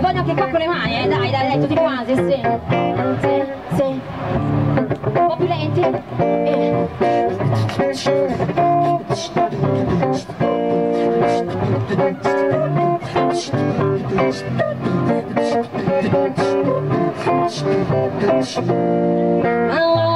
voglio anche qua le mani, eh, dai, dai, dai, tutti quanti, sì. Sì, sì. Un po' più lenti. Eh. My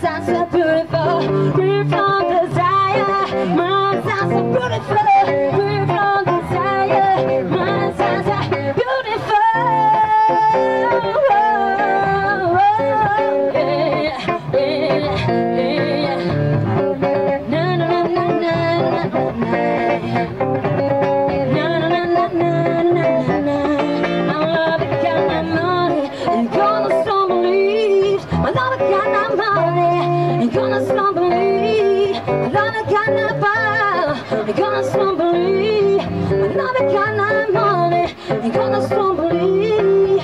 sounds are beautiful. Free from desire. My sounds are beautiful. Free from desire. My sounds are beautiful. Yeah, yeah, yeah. Na na na na na na na. gonna stumble slumbly, love gonna fall, gonna stumble slumbly, love gonna money, you gonna slumbly.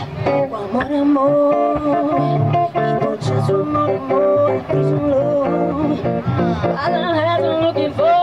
One more more, people just one more. More, I don't have to looking for.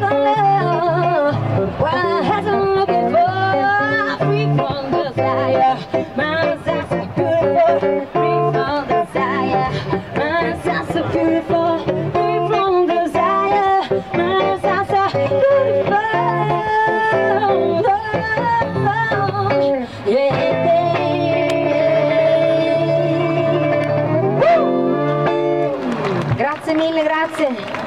The love. Well, I have to looking for free from mille, grazie.